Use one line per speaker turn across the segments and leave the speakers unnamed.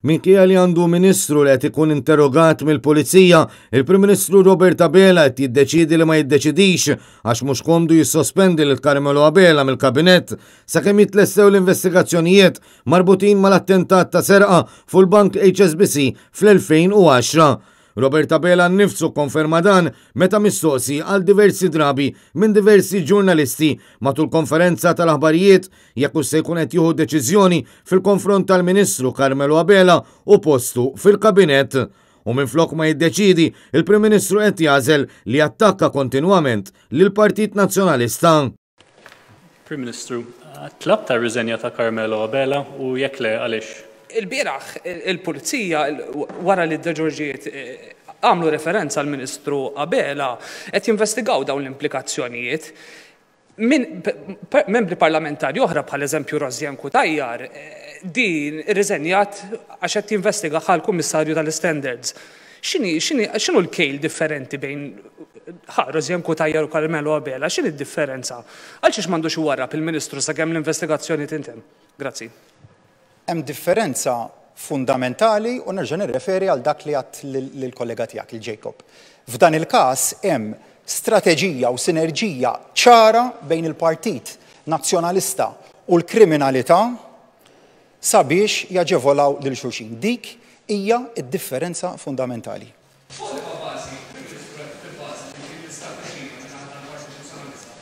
Minkejja li għandu ministru li qed ikun interrogat mill-Pulizija, il-Prim Ministru Robert Abela qed jiddeċiedi li ma jiddeċidix għax mhux komdu jissospendi lil Carmelo Abela mill-Kabinett sakemm jitlestew l-investigazzjonijiet marbutin mal-attentat ta' serqa fuq il-Bank HSBC fl-2010. Robert Abela nnifsu kkonferma dan meta mistoqsi għal diversi drabi minn diversi ġurnalisti matul konferenza tal-aħbarijiet jekk hux se jkun qed jieħu deċiżjoni fil-konfront tal-Ministru Carmelo Abela u postu fil-Kabinett. U minflok ma jiddeċiedi, il-Prim Ministru qed jagħżel li jattakka kontinwament lill-Partit Nazzjonalista.
Prim Ministru, tlab ta' riżenja ta' Carmelo Abela u jekk le għaliex?
Il-bieraħ il-Pulizija wara li Deġorġiet għamlu referenza għal Ministru Abela qed jinvestigaw dawn l-implikazzjonijiet. Minn membri parlamentari oħra bħal eżempju Rosianne Cutajar din irriżenjat għax qed jinvestigaha l-Kummissarju tal-Istandards. X'inhi, x'inhi, x'inhu l-kejl differenti bejn Ħaroz, Jan Cutajar u Carmelo Abela? X'inhi d-differenza? Għal xiex m'għandux iwarrab il-Ministru sakemm l-investigazzjoni tintemm? Grazzi.
Hemm differenza fundamentali u nerġa' nirreferi għal dak li għadt lill-kollega tiegħek, lil Jacob. F'dan il-każ hemm strateġija u sinerġija ċara bejn il-Partit Nazzjonalista u l-kriminalità, sabiex jaġevolaw lil xulxin. Dik hija d-differenza fundamentali.
Fuq liema bażi? Ħriġet proġetti bbażi li ġiet istabbilita min-naħa tal-Partit Nazzjonalista.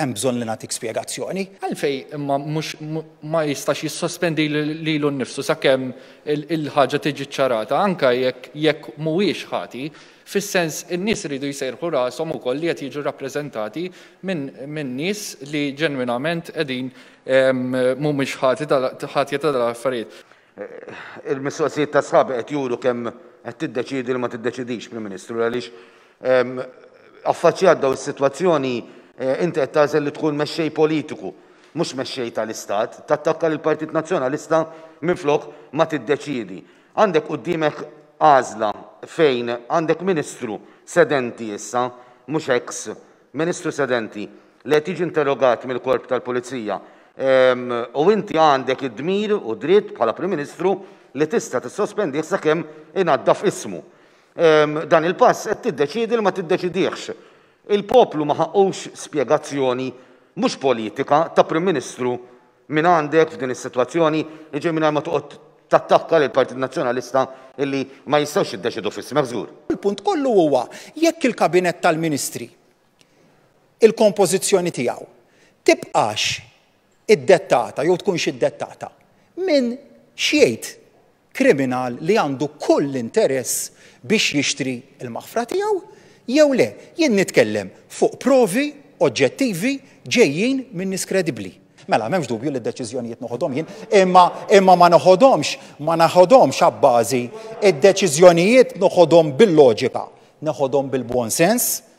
Hemm bżonn li nagħtik spjegazzjoni?
Għalfejn imma mhux ma jistax jissospendi lilu nnifsu sakemm il-ħaġa tiġi ċċarata, anke jekk jekk mhuwiex ħati, fis-sens in-nies iridu jsejrħu rashom ukoll li qed jiġu rappreżentati minn minn nies li ġenwinament qegħdin Mhumiex ħatja ta' dal-affarijiet.
Il-mistoqsijiet ta' sħabi qed juru kemm qed tiddeċiedi li ma tiddeċidix, Prim Ministru, għaliex affaċċjat dawn is-sitwazzjoni inti qed tagħżel li tkun mexxej politiku, mhux mexxej tal-istat, tattakka lill-Partit Nazzjonalista minflok ma tiddeċiedi. Għandek quddiemek għażla fejn għandek Ministru sedenti issa, mhux eks Ministru Sedenti, li qed jiġi interrogat mill-Korp tal-Pulizija, u inti għandek id-dmir u d-dritt bħala Prim Ministru li tista' tissospendih sakemm inaddaf ismu. Dan il-pass qed tiddeċiedi li ma tiddeċidihx. Il-poplu ma ħaqqux spjegazzjoni mhux politika ta' Prim Ministru Min għandek f'din is-sitwazzjoni? Jiġifieri mingħajr ma toqgħod tattakka lill-Partit Nazzjonalista illi ma jistgħux jiddeċiedu f'ismek żgur.
Il-punt kollu huwa jekk il-Kabinett tal-Ministri, il-kompożizzjoni tiegħu, tibqax iddettata jew tkunx iddettata minn x'jgħid kriminal li għandu kull interess biex jixtri l-maħfra tiegħu jew le. Jien nitkellem fuq provi oġġettivi ġejjin minn nies kredibbli. Mela, m'hemmx dubju li d-deċiżjonijiet noħodhom jien, imma imma ma noħodhomx ma naħodhomx abbażi, id-deċiżjonijiet noħodhom bil-loġika, neħodhom bil-buon sens,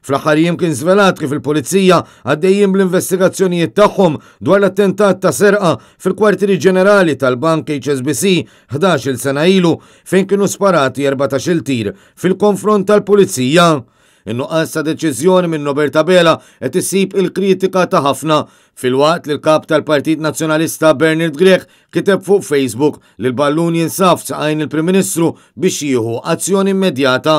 Fl-aħħar jiem kien żvelat kif il-Pulizija għaddejjin bl-investigazzjonijiet tagħhom dwar l-attentat ta' serqa fil-kwartieri ġenerali tal-Bank HSBC 11-il sena ilu fejn kienu sparati 14-il tir fil-konfront tal-Pulizija. In-nuqqas ta' deċiżjoni minn Robert Abela qed issib il-kritika ta' ħafna filwaqt li l-Kap tal-Partit Nazzjonalista Bernard Grech kiteb fuq Facebook li l-ballun jinsab f'saqajn il-Prim Ministru biex jieħu azzjoni immedjata.